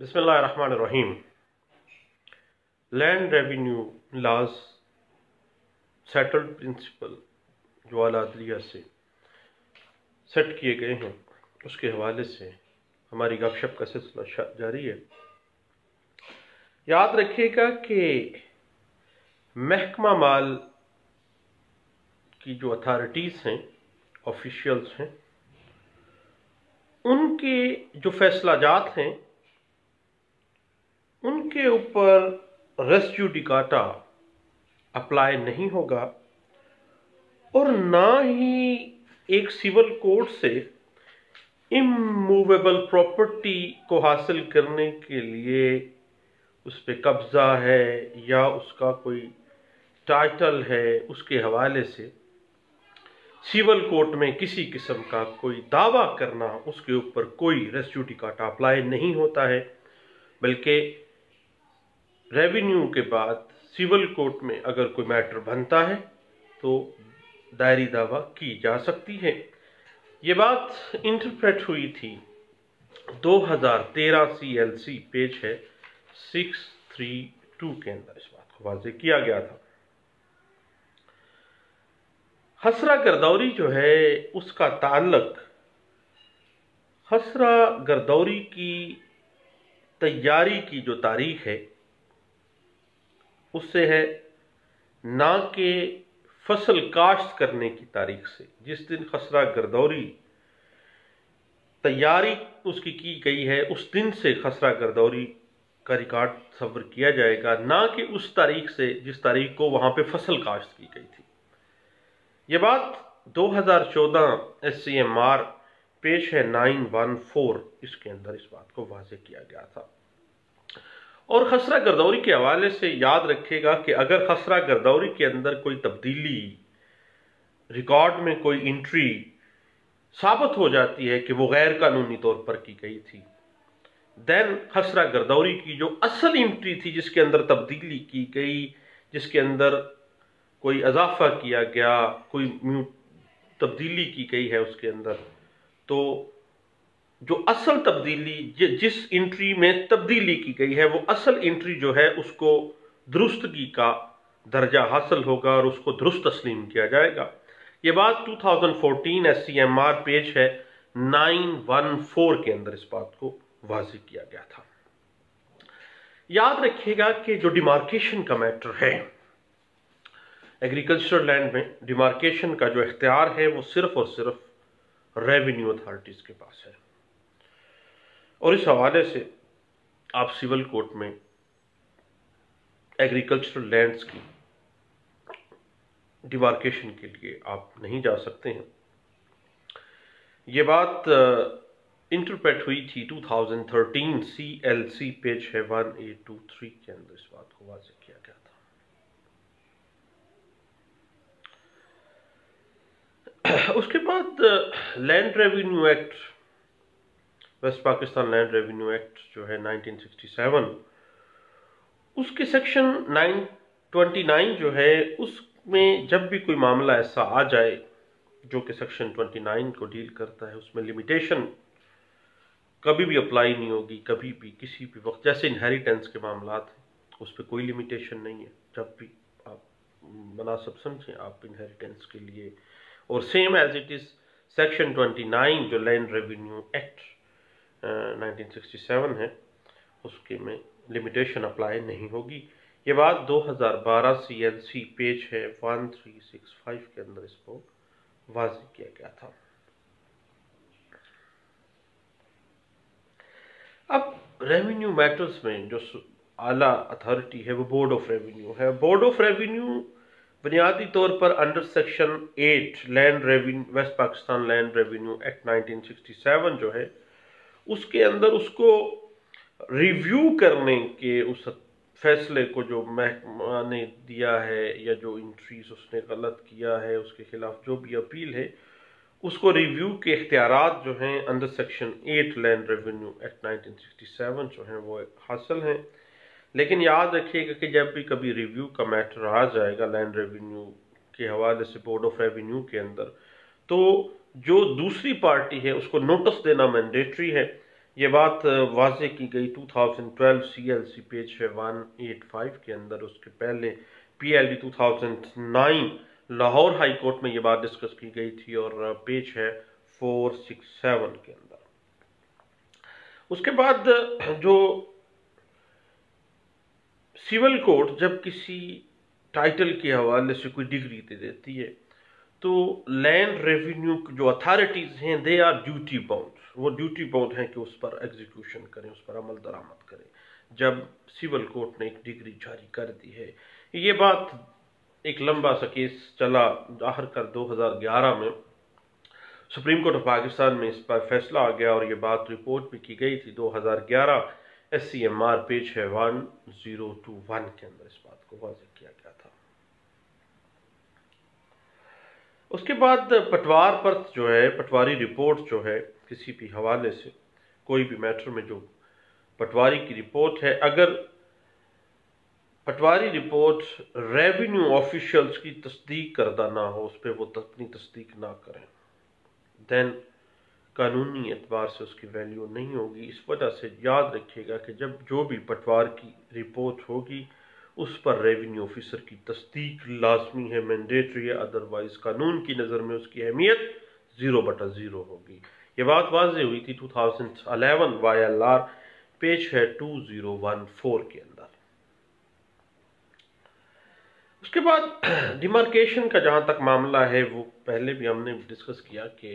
बसमीम land revenue laws settled principle जो अलादलिया से सेट किए गए हैं, उसके हवाले से हमारी गपशप का सिलसिला जारी है। याद रखिएगा कि महकमा माल की जो अथॉरिटीज़ हैं ऑफिशियल्स हैं, उनके जो फैसला जात हैं उनके ऊपर रेस्क्यू डिकाटा अप्लाई नहीं होगा और ना ही एक सिविल कोर्ट से इमूवेबल प्रॉपर्टी को हासिल करने के लिए उस पर कब्ज़ा है या उसका कोई टाइटल है उसके हवाले से सिविल कोर्ट में किसी किस्म का कोई दावा करना उसके ऊपर कोई रेस्क्यू डिकाटा अप्लाई नहीं होता है, बल्कि रेवेन्यू के बाद सिविल कोर्ट में अगर कोई मैटर बनता है तो दायरी दावा की जा सकती है। ये बात इंटरप्रेट हुई थी। 2013 सीएलसी पेज है 632 के अंदर इस बात को वाजे किया गया था। हसरा गर्दौरी जो है, उसका ताल्लक हसरा गर्दौरी की तैयारी की जो तारीख है उससे है ना कि फ़सल काश्त करने की तारीख से। जिस दिन खसरा गर्दौरी तैयारी उसकी की गई है, उस दिन से खसरा गर्दौरी का रिकॉर्ड सब्र किया जाएगा। ना कि उस तारीख से जिस तारीख को वहाँ पे फ़सल काश्त की गई थी। ये बात 2014 एस सी एम आर पेश है 914 इसके अंदर इस बात को वाजे किया गया था। और खसरा गर्दौरी के हवाले से याद रखेगा कि अगर खसरा गर्दौरी के अंदर कोई तब्दीली रिकॉर्ड में कोई इंट्री साबित हो जाती है कि वो गैर कानूनी तौर पर की गई थी देन खसरा गर्दौरी की जो असल इंट्री थी, जिसके अंदर तब्दीली की गई, जिसके अंदर कोई अजाफा किया गया, कोई तब्दीली की गई है उसके अंदर तो जो असल तब्दीली जिस इंट्री में तब्दीली की गई है, वो असल इंट्री जो है, उसको दुरुस्तगी का दर्जा हासिल होगा और उसको दुरुस्त तस्लीम किया जाएगा। ये बात 2014 S C M R page है 914 के अंदर इस बात को वाजी किया गया था। याद रखिएगा कि जो डिमार्केशन का मैटर है एग्रीकल्चरल लैंड में डिमार्केशन का जो इख्तियार है, वो सिर्फ़ और सिर्फ़ रेवेन्यू अथॉरिटीज़ के पास है। और इस हवाले से आप सिविल कोर्ट में एग्रीकल्चरल लैंड्स की डिमार्केशन के लिए आप नहीं जा सकते हैं। ये बात इंटरप्रेट हुई थी 2013 सी एल सी पेज है वन एट टू, थ्री के अंदर इस बात को वाजे किया गया था। उसके बाद land revenue act West Pakistan land revenue act जो है 1967 उसके सेक्शन 929 जो है, उसमें जब भी कोई मामला ऐसा आ जाए, जो कि सेक्शन 29 को डील करता है, उसमें लिमिटेशन कभी भी अप्लाई नहीं होगी, कभी भी, किसी भी वक्त, जैसे इनहेरिटेंस के मामला हैं, उस पर कोई लिमिटेशन नहीं है। जब भी आप मुनासब समझें, आप इनहेरिटेंस के लिए, और same as it is section 29 जो लैंड रेवेन्यू एक्ट 1967 है, उसके में लिमिटेशन अप्लाई नहीं होगी। ये बात 2012 सी पेज है 1365 के अंदर इसको वाजी किया गया था। अब रेवेन्यू मैटर्स में जो आला अथॉरिटी है, वो बोर्ड ऑफ़ रेवेन्यू है। बोर्ड ऑफ़ रेवेन्यू बुनियादी तौर पर under section eight land revenue West Pakistan land revenue act 1967 जो है उसके अंदर उसको रिव्यू करने के उस फैसले को जो महकमा ने दिया है या जो इंट्रीज उसने गलत किया है, उसके खिलाफ जो भी अपील है, उसको रिव्यू के इख्तियार जो हैं under section eight land revenue act 1967 जो हैं वो हासिल हैं। लेकिन याद रखिएगा कि जब भी कभी रिव्यू का मैटर आ जाएगा लैंड रेवेन्यू के हवाले से बोर्ड ऑफ़ रेवेन्यू के अंदर तो जो दूसरी पार्टी है, उसको नोटिस देना मैंडेटरी है। ये बात वाज की गई 2012 सीएलसी पेज है 185 के अंदर। उसके पहले पीएलडी 2009 लाहौर हाई कोर्ट में ये बात डिस्कस की गई थी और पेज है 467 के अंदर। उसके बाद जो सिविल कोर्ट जब किसी टाइटल के हवाले से कोई डिग्री दे देती है तो लैंड रेवेन्यू जो अथॉरिटीज हैं दे आर ड्यूटी बाउंड वो ड्यूटी बाउंड हैं कि उस पर एग्जीक्यूशन करें, उस पर अमल दरामद करें। जब सिविल कोर्ट ने एक डिग्री जारी कर दी है। ये बात एक लंबा सा केस चला आखिर कर 2011 में। सुप्रीम कोर्ट ऑफ़ पाकिस्तान में इस पर फैसला आ गया और ये बात रिपोर्ट भी की गई थी। 2011 S C M R page है वन ज़ीरो टू वन के अंदर इस बात को वाजे किया गया था उसके बाद पटवार पर जो है, पटवारी रिपोर्ट जो है, किसी भी हवाले से, कोई भी मैटर में जो पटवारी की रिपोर्ट है, अगर पटवारी रिपोर्ट रेवेन्यू ऑफिशियल्स की तस्दीक करदा ना हो, उस पर वो अपनी तस्दीक ना करें देन कानूनी एतबार से उसकी वैल्यू नहीं होगी। इस वजह से याद रखिएगा कि जब जो भी पटवार की रिपोर्ट होगी उस पर रेवेन्यू ऑफिसर की तस्दीक लाजमी है मैंडेटरी है अदरवाइज़ कानून की नज़र में उसकी अहमियत ज़ीरो बटा ज़ीरो होगी। ये बात वाज हुई थी 2011 वाई एल आर पेज है 2014 के अंदर। उसके बाद डिमार्केशन का जहाँ तक मामला है, वो पहले भी हमने डिस्कस किया कि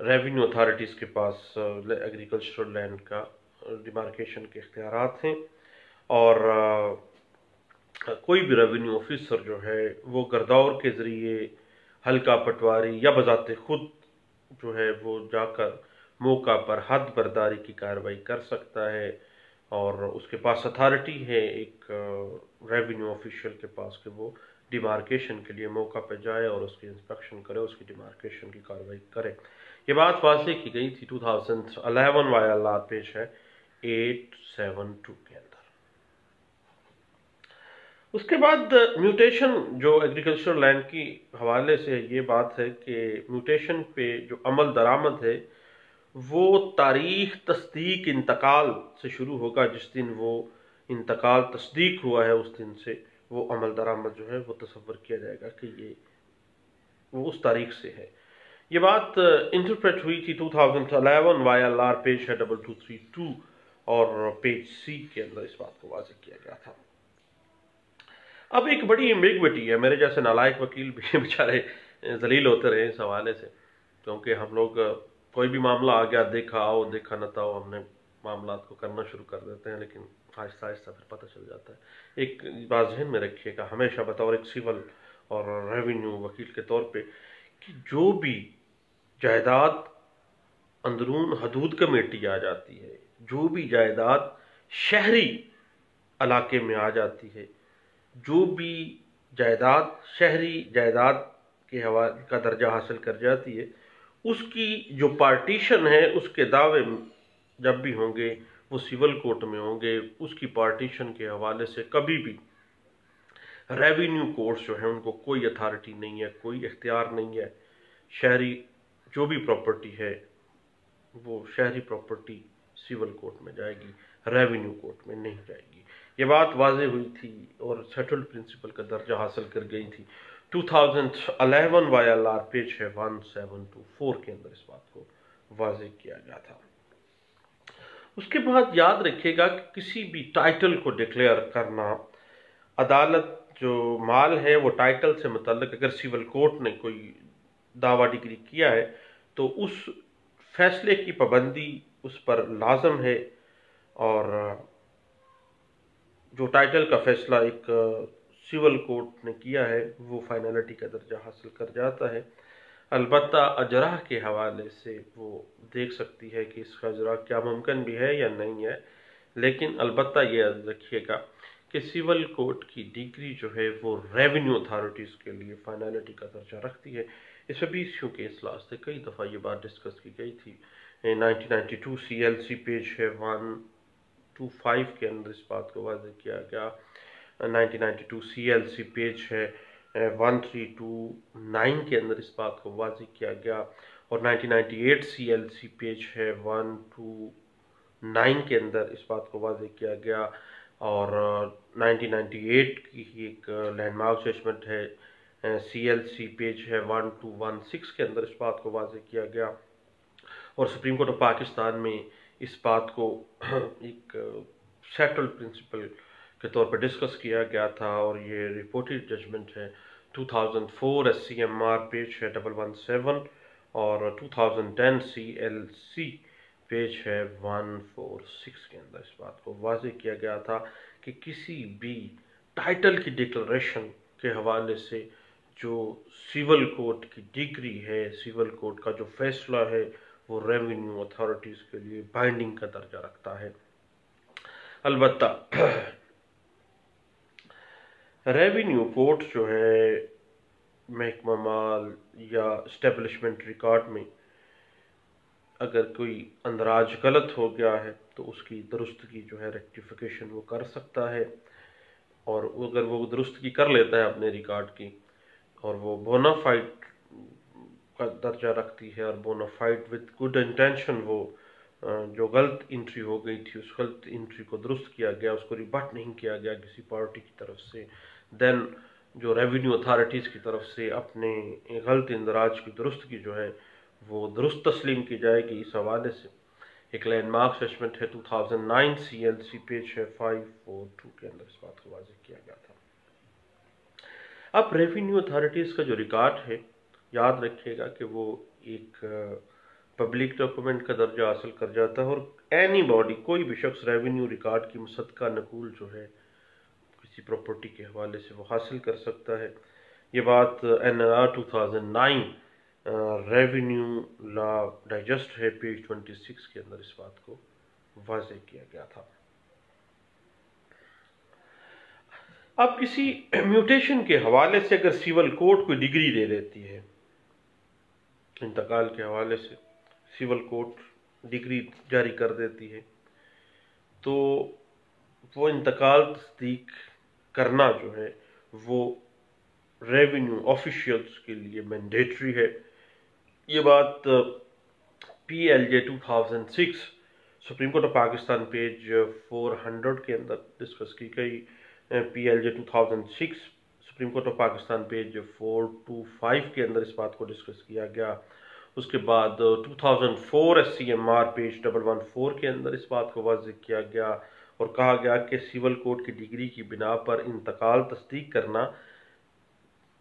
रेवेन्यू अथॉरिटीज़ के पास एग्रीकल्चरल लैंड का डिमार्केशन के इख्तियार हैं और कोई भी रेवेन्यू ऑफिसर जो है, वो गर्दौर के ज़रिए हल्का पटवारी या बजाते खुद जो है, वो जाकर मौका पर हद बर्दारी की कार्रवाई कर सकता है और उसके पास अथॉरिटी है एक रेवेन्यू ऑफिशियल के पास कि वो डिमार्केशन के लिए मौका पर जाए और उसकी इंस्पेक्शन करे, उसकी डिमार्केशन की कार्रवाई करे। ये बात वाजे की गई थी 2011 वाया पेश है 872 के अंदर। उसके बाद म्यूटेशन जो एग्रीकल्चर लैंड की हवाले से ये बात है कि म्यूटेशन पे जो अमल दरामद है, वो तारीख तस्दीक इंतकाल से शुरू होगा। जिस दिन वो इंतकाल तस्दीक हुआ है, उस दिन से वो अमल दरामद जो है, वो तस्वर किया जाएगा कि ये वो उस तारीख से है। ये बात इंटरप्रेट हुई थी 2011 वाई एल आर पेज है डबल टू थ्री टू और पेज सी के अंदर इस बात को वाजे किया गया था। अब एक बड़ी एम्बिगविटी है। मेरे जैसे नालायक वकील भी बेचारे जलील होते रहे इस हवाले से, क्योंकि हम लोग कोई भी मामला आ गया, देखा आओ, देखा न था, हमने मामला को करना शुरू कर देते हैं, लेकिन आहिस्ता आहिस्ता फिर पता चल जाता है। एक बात जहन में रखिएगा, हमेशा बतौर एक सिविल और रेवेन्यू वकील के तौर पे, कि जो भी जायदाद अंदरून हदूद कमेटी आ जाती है, जो भी जायदाद शहरी इलाके में आ जाती है जो भी जायदाद, शहरी जायदाद के हवाले का दर्जा हासिल कर जाती है, उसकी जो पार्टीशन है, उसके दावे जब भी होंगे, वो सिविल कोर्ट में होंगे, उसकी पार्टीशन के हवाले से कभी भी रेवेन्यू कोर्ट्स जो है, उनको कोई अथॉरिटी नहीं है, कोई इख्तियार नहीं है। शहरी जो भी प्रॉपर्टी है, वो शहरी प्रॉपर्टी सिविल कोर्ट में जाएगी, रेवेन्यू कोर्ट में नहीं जाएगी। ये बात वाज हुई थी और सेटल्ड प्रिंसिपल का दर्जा हासिल कर गई थी। 2011 वाई एल आर पेज है वन सेवन टू फोर के अंदर इस बात को वाज किया गया था। उसके बाद याद रखिएगा कि किसी भी टाइटल को डिक्लेयर करना, अदालत जो माल है वो टाइटल से मतलब अगर सिविल कोर्ट ने कोई दावा डिग्री किया है तो उस फैसले की पाबंदी उस पर लाजम है और जो टाइटल का फैसला एक सिविल कोर्ट ने किया है, वो फाइनलिटी का दर्जा हासिल कर जाता है। अलबत् अजरा के हवाले से वो देख सकती है कि इसका अजरा क्या मुमकिन भी है या नहीं है। लेकिन अलबत् ये रखिएगा कि सिविल कोर्ट की डिग्री जो है, वो रेवेन्यू अथॉरिटीज़ के लिए फाइनलिटी का दर्जा रखती है। इस पर बीस केस लास्ट थे कई दफ़ा ये बात डिस्कस की गई थी। 1992 सीएलसी पेज है, वन टू फाइव के अंदर इस बात को वाज किया गया। 1992 सीएलसी पेज है। वन थ्री टू नाइन के अंदर इस बात को वाज किया गया। और 1998 सीएलसी पेज है। वन टू नाइन के अंदर इस बात को वाजे किया गया। और 1998 की ही एक लैंडमार्क जजमेंट है। सी एल सी पेज है। वन टू वन सिक्स के अंदर इस बात को वाजे किया गया। और सुप्रीम कोर्ट ऑफ़ पाकिस्तान में इस बात को एक सेटल प्रिंसिपल के तौर पर डिस्कस किया गया था और ये रिपोर्टेड जजमेंट है। 2004 S C M R page है डबल वन सेवन और 2010 सी एल सी पेज है वन फोर सिक्स के अंदर इस बात को वाजे किया गया था कि किसी भी टाइटल की डिक्लेरेशन के हवाले से जो सिविल कोर्ट की डिग्री है सिविल कोर्ट का जो फैसला है वो रेवेन्यू अथॉरिटीज़ के लिए बाइंडिंग का दर्जा रखता है। अलबत् रेवेन्यू कोर्ट जो है, महकमा माल या स्टेब्लिशमेंट रिकॉर्ड में अगर कोई अंदराज गलत हो गया है तो उसकी दुरुस्तगी जो है रेक्टिफिकेशन वो कर सकता है। और अगर वो दुरुस्तगी कर लेता है अपने रिकॉर्ड की, और वो बोनाफाइड का दर्जा रखती है और बोनाफाइड विद गुड इंटेंशन वो जो गलत इंट्री हो गई थी, उस गलत इंट्री को दुरुस्त किया गया, उसको रिबट नहीं किया गया किसी पार्टी की तरफ़ से। देन जो रेवेन्यू अथॉरिटीज़ की तरफ़ से अपने गलत इंदराज की दुरुस्तगी जो है, वो दुरुस्त तस्लीम की जाएगी इस हवाले से। एक लैंडमार्क सेशमेंट है 2009 सी एल सी पेज है फाइव फोर टू के अंदर इस बात को वाजे किया गया था। अब रेवेन्यू अथॉरिटीज़ का जो रिकॉर्ड है याद रखिएगा कि वो एक पब्लिक डॉक्यूमेंट का दर्जा हासिल कर जाता है और एनी बॉडी कोई भी शख्स रेवेन्यू रिकॉर्ड की मुसद नकूल जो है, किसी प्रॉपर्टी के हवाले से वो हासिल कर सकता है। ये बात N R two thousand nine revenue law digest है पेज 26 के अंदर इस बात को वाजे किया गया था। अब किसी म्यूटेशन के हवाले से अगर सिविल कोर्ट कोई डिग्री दे देती है इंतकाल के हवाले से सिविल कोर्ट डिग्री जारी कर देती है। तो वो इंतकाल तस्दीक करना जो है, वो रेवेन्यू ऑफिशियल्स के लिए मैंडेटरी है। ये बात P L J two thousand six Supreme Court of Pakistan page four hundred के अंदर डिस्कस की गई। P L J two thousand six Supreme Court of Pakistan page four two five के अंदर इस बात को डिस्कस किया गया। उसके बाद two thousand four S C M R page double one four के अंदर इस बात को वाज किया गया और कहा गया कि सिविल कोर्ट की डिग्री की बिना पर इंतकाल तस्दीक करना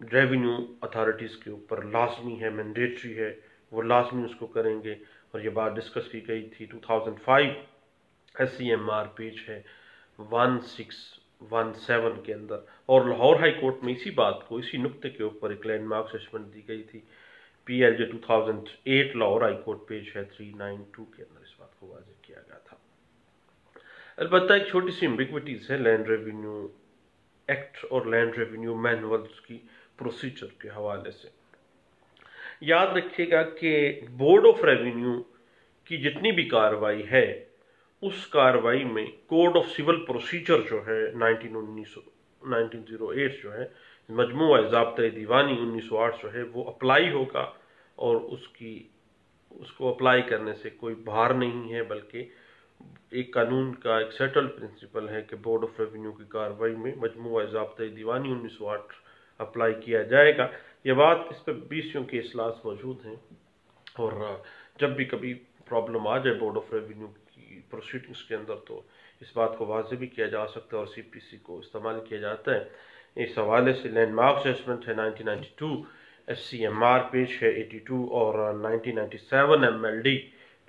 रेवेन्यू अथॉरिटीज़ के ऊपर लाजमी है मैंडेटरी है। वो लाजमी उसको करेंगे और ये बात डिस्कस की गई थी। 2005 S C M R page है 1617 के अंदर। और लाहौर हाई कोर्ट में इसी बात को, इसी नुक्ते के ऊपर एक लैंडमार्क जजमेंट दी गई थी। P L J two thousand eight Lahore High Court page है 392 के अंदर इस बात को वाजे किया गया था। अलबत्ता एक छोटी सी एम्बिग्विटीज़ है लैंड रेवेन्यू एक्ट और लैंड रेवेन्यू मैनुअल्स की प्रोसीजर के हवाले से। याद रखिएगा कि बोर्ड ऑफ़ रेवेन्यू की जितनी भी कार्रवाई है उस कार्रवाई में कोड ऑफ़ सिविल प्रोसीजर जो है नाइनटीन उन्नीस नाइनटीन ज़ीरो एट जो है, मजमू जबत दीवानी उन्नीस सौ आठ जो है, वो अप्लाई होगा और उसकी, उसको अप्लाई करने से कोई भार नहीं है, बल्कि एक कानून का एक सेटल प्रिंसिपल है कि बोर्ड ऑफ़ रेवेन्यू की कार्रवाई में मजमू जबत दीवानी उन्नीस सौ आठ अप्लाई किया जाएगा। ये बात इस पर बीसियों के असलास मौजूद हैं और जब भी कभी प्रॉब्लम आ जाए बोर्ड ऑफ़ रेवेन्यू की प्रोसीडिंग्स के अंदर तो इस बात को वाजे भी किया जा सकता है और सी पी सी को इस्तेमाल किया जाता है। इस हवाले से लैंडमार्क जजमेंट है nineteen ninety two S C M R page है एटी टू और nineteen ninety seven M L D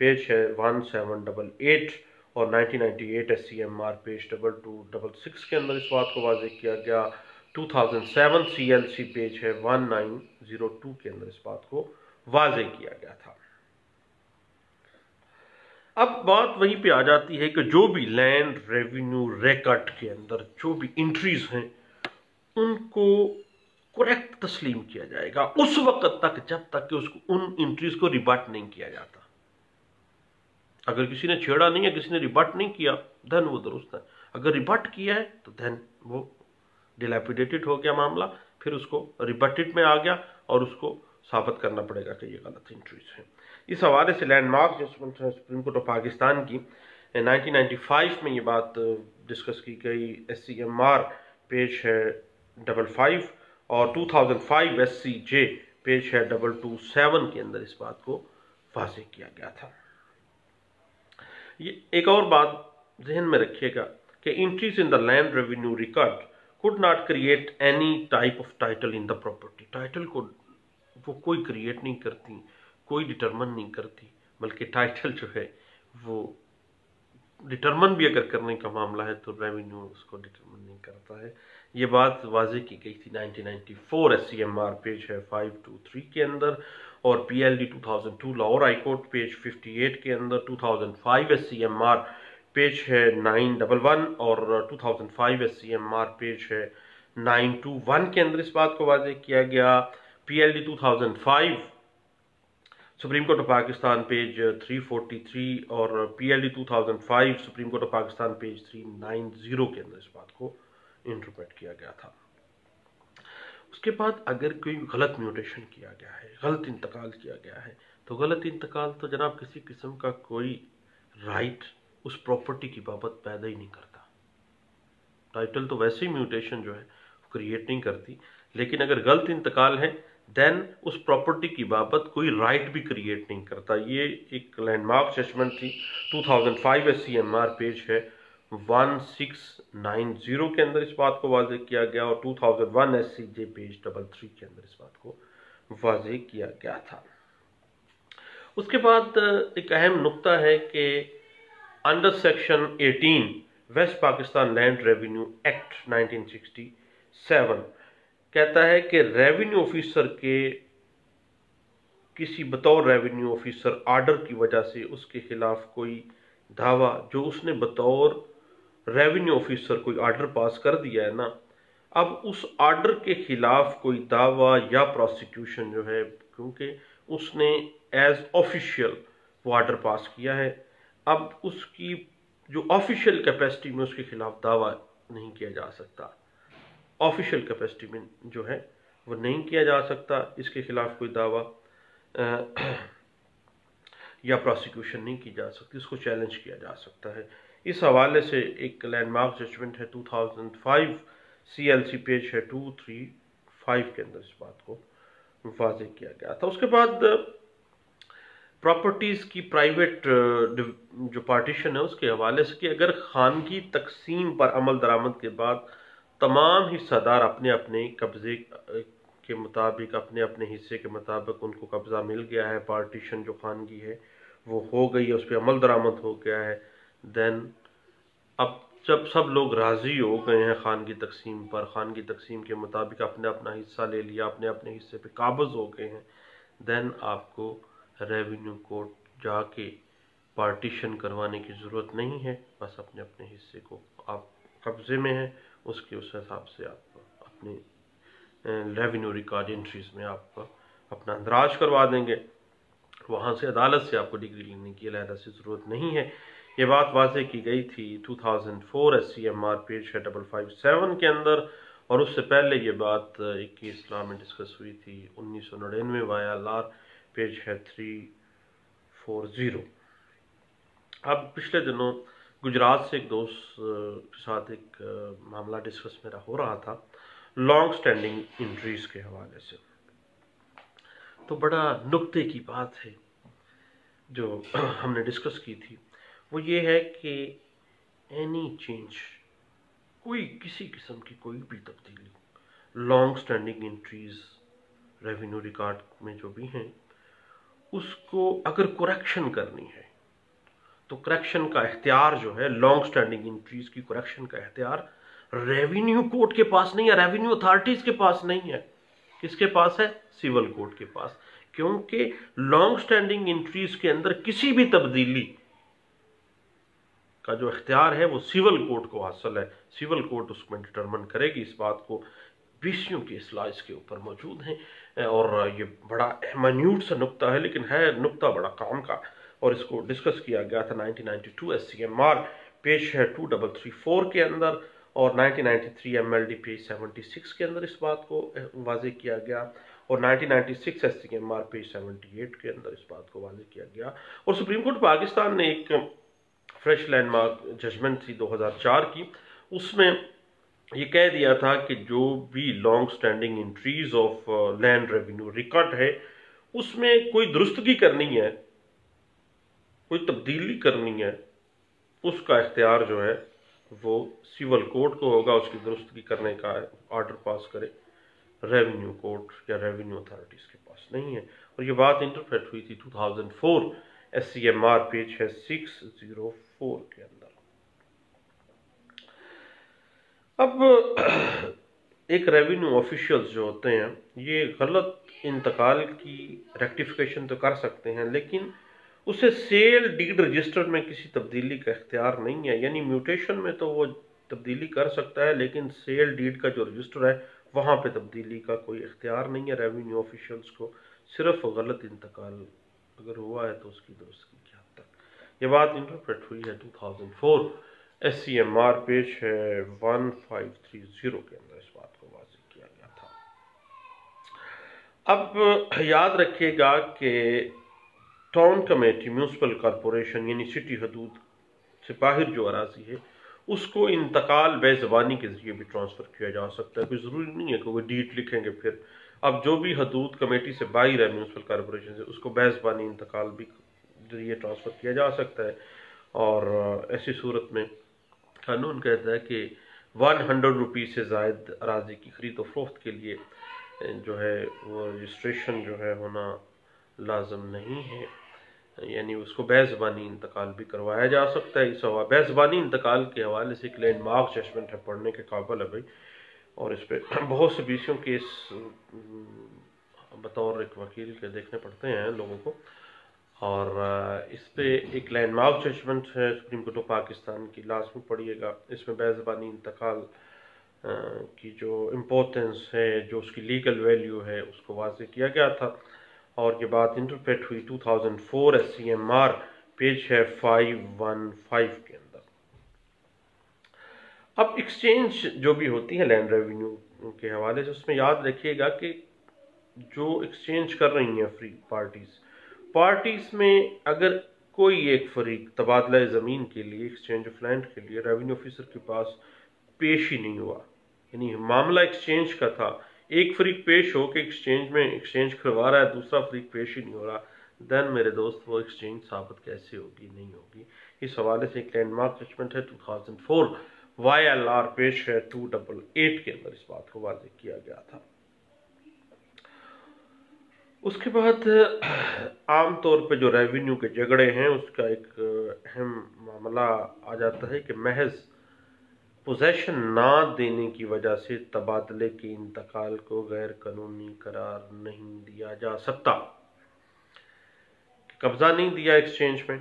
page है वन सेवन डबल एट और nineteen ninety eight S C M R page double two double six के अंदर इस बात को वाजे किया गया। 2007 सीएलसी पेज है 1902 के अंदर इस बात को वाजे किया गया था। अब बात वहीं पे आ जाती है कि जो भी लैंड रेवेन्यू रिकॉर्ड के अंदर जो भी इंट्रीज हैं, उनको करेक्ट तस्लीम किया जाएगा। उस वक्त तक, जब तक कि उसको, उन इंट्रीज को रिबट नहीं किया जाता। अगर किसी ने छेड़ा नहीं है, किसी ने रिबट नहीं किया धन वो दुरुस्त है। अगर रिबट किया है तो धन वो डिलेपिडेटेड हो गया मामला, फिर उसको रिबटेड में आ गया और उसको साबित करना पड़ेगा कि ये गलत इंट्रीज है। इस हवाले से लैंडमार्क जजमेंट है सुप्रीम कोर्ट ऑफ़ पाकिस्तान की। 1995 में ये बात डिस्कस की गई। S C M R page है डबल फाइव और 2005 एस सी जे पेज है डबल टू सेवन के अंदर इस बात को वाजे किया गया था। ये एक और बात जहन में रखिएगा कि entries in the land revenue record could not create any type of title in the property title को वो कोई क्रिएट नहीं करती, कोई डिटरमन नहीं करती, बल्कि टाइटल जो है, वो डिटरमन भी अगर करने का मामला है तो रेवेन्यू उसको डिटरमन नहीं करता है। ये बात वाजे की गई थी 1994 एस सी पेज है 523 के अंदर, और P L D two Lahore high court page 58 के अंदर 2005 एस पेज है नाइन डबल वन और 2005 एस पेज है नाइन टू वन के अंदर इस बात को वाजे किया गया। Thousand five Supreme Court of Pakistan page 343 और thousand five Supreme Court of Pakistan page 390 के अंदर इस बात को इंटरप्रेट किया गया था। उसके बाद अगर कोई गलत म्यूटेशन किया गया है, गलत इंतकाल किया गया है तो गलत इंतकाल तो जनाब किसी किस्म का कोई राइट उस प्रॉपर्टी की बाबत पैदा ही नहीं करता। टाइटल तो वैसे ही म्यूटेशन जो है क्रिएट नहीं करती, लेकिन अगर गलत इंतकाल है देन उस प्रॉपर्टी की बाबत कोई राइट भी क्रिएट नहीं करता। ये एक लैंडमार्क जजमेंट थी। 2005 S C M R page है। 1690 के अंदर इस बात को वाजे किया गया और 2001 S C J page double three के अंदर इस बात को वाजे किया गया था। उसके बाद एक अहम नुक्ता है कि under section 18 West Pakistan land revenue act 1967 कहता है कि रेवेन्यू ऑफिसर के किसी बतौर रेवेन्यू ऑफिसर आर्डर की वजह से उसके खिलाफ कोई दावा, जो उसने बतौर रेवेन्यू ऑफिसर कोई आर्डर पास कर दिया है ना, अब उस आर्डर के खिलाफ कोई दावा या प्रोसिक्यूशन जो है, क्योंकि उसने एज ऑफिशियल वो आर्डर पास किया है, अब उसकी जो ऑफिशियल कैपेसिटी में उसके खिलाफ दावा नहीं किया जा सकता। ऑफिशियल कैपेसिटी में जो है, वो नहीं किया जा सकता, इसके खिलाफ कोई दावा या प्रोसिक्यूशन नहीं की जा सकती इसको चैलेंज किया जा सकता है। इस हवाले से एक लैंडमार्क जजमेंट है 2005 सीएलसी पेज है टू थ्री फाइव के अंदर इस बात को वाजे किया गया था। उसके बाद प्रॉपर्टीज़ की प्राइवेट जो पार्टीशन है, उसके हवाले से कि अगर खानगी तकसीम पर अमल दरामद के बाद तमाम हिस्सादार अपने अपने कब्ज़े के मुताबिक अपने अपने हिस्से के मुताबिक उनको कब्ज़ा मिल गया है। पार्टीशन जो खानगी है, वो हो गई है, उस पर अमल दरामद हो गया है। देन अब जब सब लोग राज़ी हो गए हैं खानगी तकसीम पर, खानगी तकसीम के मुताबिक अपने अपना हिस्सा ले लिया अपने अपने हिस्से पे काबज़ हो गए हैं देन आपको रेवेन्यू कोर्ट जाके पार्टीशन करवाने की ज़रूरत नहीं है। बस अपने अपने हिस्से को आप कब्ज़े में हैं। उसके उस हिसाब से आप अपने रेवेन्यू रिकॉर्ड एंट्रीज में आप अपना अंदराज करवा देंगे। वहाँ से अदालत से आपको डिग्री लेने की अलहदा से ज़रूरत नहीं है। ये बात वाजे की गई थी 2004 S C M R page है डबल फाइव सेवन के अंदर, और उससे पहले ये बात इक्कीस इस्लाम में डिस्कस हुई थी उन्नीस सौ नड़िनवे वाया लार पेज है थ्री फोर ज़ीरो अब पिछले दिनों गुजरात से एक दोस्त के साथ एक मामला डिस्कस मेरा हो रहा था लॉन्ग स्टैंडिंग इंट्रीज के हवाले से। तो बड़ा नुक्ते की बात है, जो हमने डिस्कस की थी। वो ये है कि एनी चेंज कोई किसी किस्म की कोई भी तब्दीली long standing entries revenue record में जो भी हैं, उसको अगर करेक्शन करनी है तो करेक्शन का इख्तियार जो है लॉन्ग स्टैंडिंग इंट्रीज की करेक्शन का इख्तियार रेवेन्यू कोर्ट के पास नहीं है रेवेन्यू अथॉरिटीज के पास नहीं है। किसके पास है? सिविल कोर्ट के पास। क्योंकि लॉन्ग स्टैंडिंग इंट्रीज के अंदर किसी भी तब्दीली का जो इख्तियार है, वो सिविल कोर्ट को हासिल है। सिविल कोर्ट उसमें डिटर्मन करेगी इस बात को। बीसियों के इसला इसके ऊपर मौजूद हैं। और ये बड़ा मनूट सा नुकता है, लेकिन है, नुकता बड़ा काम का। और इसको डिस्कस किया गया था 1992 S C M R page है टू डबल थ्री फोर के अंदर और 1993 M L D page seventy six के अंदर इस बात को वाजे किया गया और 1996 S C M R page seventy eight के अंदर इस बात को वाजे किया गया। और सुप्रीम कोर्ट पाकिस्तान ने एक फ्रेश लैंडमार्क जजमेंट थी 2004 की, उसमें ये कह दिया था कि जो भी long standing entries of land revenue record है, उसमें कोई दुरुस्तगी करनी है कोई तब्दीली करनी है, उसका इख्तियार जो है, वो सिविल कोर्ट को होगा, उसकी दुरुस्तगी करने का ऑर्डर पास करे। रेवेन्यू कोर्ट या रेवेन्यू अथॉरिटीज़ के पास नहीं है। और ये बात इंटरप्रेट हुई थी 2004 S C M R page है सिक्स ज़ीरो फोर के अंदर। अब, एक रेवेन्यू ऑफिशियल्स जो होते हैं, ये गलत इंतकाल की रेक्टिफिकेशन तो कर सकते हैं, लेकिन उसे सेल डीड रजिस्टर में किसी तब्दीली का इख्तियार नहीं है। यानी म्यूटेशन में तो वो तब्दीली कर सकता है, लेकिन सेल डीड का जो रजिस्टर है, वहाँ पे तब्दीली का कोई इख्तियार नहीं है रेवेन्यू ऑफिशल्स को। सिर्फ़ गलत इंतकाल अगर हुआ है तो उसकी दुरुस्त की हद तक। ये बात इंटरप्रेट हुई है 2004 S C M R page है 1530 के अंदर। इस बात को वाज किया गया था। अब याद रखिएगा कि टाउन कमेटी म्यूनसिपल कॉरपोरेशन यानी सिटी हदूद से बाहर जो अराजी है, उसको इंतकाल बेजबानी के ज़रिए भी ट्रांसफ़र किया जा सकता है। कोई ज़रूरी नहीं है कि वो डीट लिखेंगे फिर। अब जो भी हदूद कमेटी से बाहर है म्यूनसिपल कॉरपोरेशन से, उसको बेजबानी इंतकाल भी ज़रिए ट्रांसफ़र किया जा सकता है। और ऐसी सूरत में कानून कहता है कि वन हंड्रेड रुपीज़ से जायद अराजी की खरीद व फरोख्त के लिए जो है, वो रजिस्ट्रेशन जो है होना लाजम नहीं है। यानी उसको बेज़बानी इंतकाल भी करवाया जा सकता है, इस बेज़बानी इंतकाल के हवाले से एक लैंड मार्क जजमेंट है, पढ़ने के काबल है भाई। और इस पर बहुत से बीसियों केस बतौर एक वकील के देखने पड़ते हैं लोगों को। और इस पर एक लैंडमार्क जजमेंट है, सुप्रीम कोर्ट ऑफ़ पाकिस्तान की लाजमी पढ़िएगा इसमें बेज़बानी इंतकाल की जो इम्पोर्टेंस है, जो उसकी लीगल वैल्यू है, उसको वाजे किया गया था। और ये बात इंटरप्रेट हुई 2004 S C M R page है 515 के अंदर। अब एक्सचेंज जो भी होती है लैंड रेवेन्यू के हवाले से, उसमें याद रखिएगा कि जो एक्सचेंज कर रही हैं फ्री पार्टीज़ पार्टीज़ में अगर कोई एक फरीक तबादला ज़मीन के लिए एक्सचेंज ऑफ़ लैंड के लिए रेवेन्यू ऑफिसर के पास पेश ही नहीं हुआ। यानी मामला एक्सचेंज का था एक फ्रीक पेश हो के एक्सचेंज में एक्सचेंज करवा रहा है, दूसरा फ्रीक पेश ही नहीं हो रहा। देन मेरे दोस्त, वो एक्सचेंज साबित कैसे होगी, नहीं होगी? इस हवाले से एक लैंडमार्क जजमेंट है 2004 वाई एल आर पेश है टू डबल एट के अंदर इस बात को वाजे किया गया था। उसके बाद आम तौर पे जो रेवेन्यू के झगड़े हैं, उसका एक, अहम मामला आ जाता है कि महज पोजेशन ना देने की वजह से तबादले के इंतकाल को गैर कानूनी करार नहीं दिया जा सकता। कब्जा नहीं दिया एक्सचेंज में।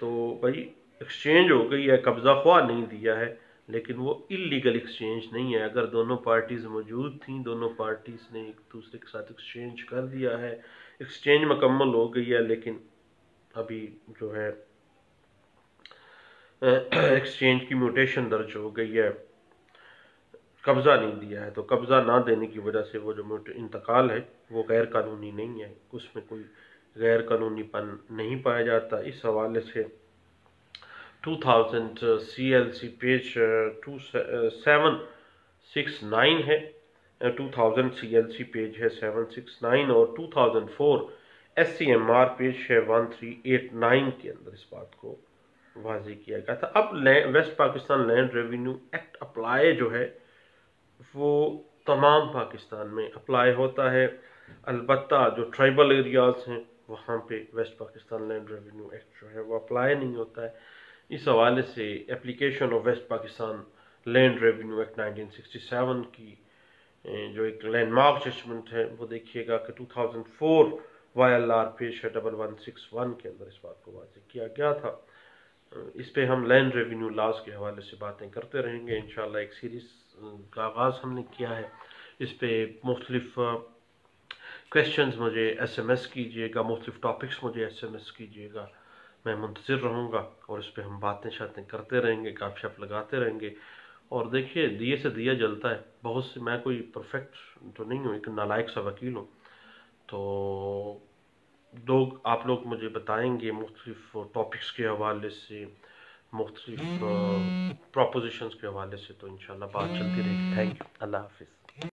तो भाई एक्सचेंज हो गई है, कब्जा ख्वा नहीं दिया है, लेकिन वो इलीगल एक्सचेंज नहीं है। अगर दोनों पार्टीज़ मौजूद थी, दोनों पार्टीज़ ने एक दूसरे के साथ एक्सचेंज कर दिया है। एक्सचेंज मुकम्मल हो गई है, लेकिन अभी जो है एक्सचेंज की म्यूटेशन दर्ज हो गई है। कब्ज़ा नहीं दिया है तो कब्ज़ा ना देने की वजह से वो जो इंतकाल है, वो गैर कानूनी नहीं है। उसमें कोई गैर कानूनी पन नहीं पाया जाता। इस हवाले से 2000 C L C page two seven six nine है 2000 सी एल सी पेज है सेवन सिक्स नाइन और 2004 S C M R page है वन थ्री एट नाइन के अंदर इस बात को। वाजी किया गया था। अब West Pakistan land revenue act apply जो है, वो तमाम पाकिस्तान में अप्लाई होता है। अलबत् जो ट्राइबल एरियाज़ हैं, वहाँ पे West Pakistan land revenue act जो है, वो अप्लाई नहीं होता है। इस हवाले से application of West Pakistan land revenue act 1967 की जो एक लैंडमार्क जजमेंट है, वो देखिएगा कि 2004 वाई एल आर पेश है, डबल वन सिक्स वन के अंदर इस बात को वाजे किया गया था। इस पर हम लैंड रेवेन्यू लॉज के हवाले से बातें करते रहेंगे। इन एक सीरीज़ का आगाज़ हमने किया है। इस पर मुख्तलिफ़ क्वेश्चन मुझे एस एम एस कीजिएगा, मुख्तलिफ़ टॉपिक्स मुझे एस एम एस कीजिएगा। मैं मुंतज़र रहूँगा और इस पर हम बातें शातें करते रहेंगे काप लगाते रहेंगे। और देखिए, दिए से दिया जलता है। बहुत से, मैं कोई परफेक्ट तो नहीं हूँ, एक नालायक सा वकील हूँ। तो लोग, आप लोग मुझे बताएँगे मुख्तलिफ़ टॉपिक्स के हवाले से, मुख्तलिफ़ प्रपोजिशंस के हवाले से तो इन बात चलती रहेगी। थैंक यू अल्लाह हाफिज़।